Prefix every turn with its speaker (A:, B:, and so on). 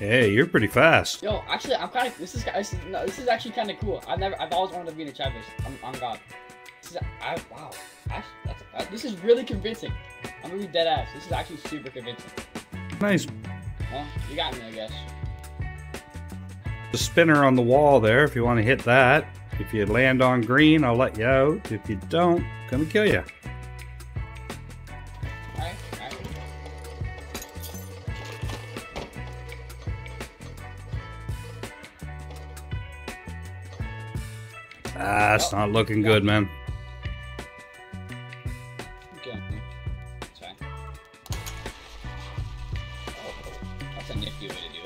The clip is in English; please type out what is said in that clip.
A: Hey, you're pretty fast.
B: Yo, actually, I'm kind of. This is this is, no, this is actually kind of cool. I've never. I've always wanted to be in a trap base. I'm on God. This is. I, wow. Actually, that's, uh, this is really convincing. I'm gonna be dead ass. This is actually super convincing.
A: Nice.
B: Well, you got me, I guess.
A: The spinner on the wall there, if you want to hit that. If you land on green, I'll let you out. If you don't, gonna kill you.
B: Alright, alright.
A: Ah, it's not looking good, man. Okay. That's right. Oh, that's a nifty way to do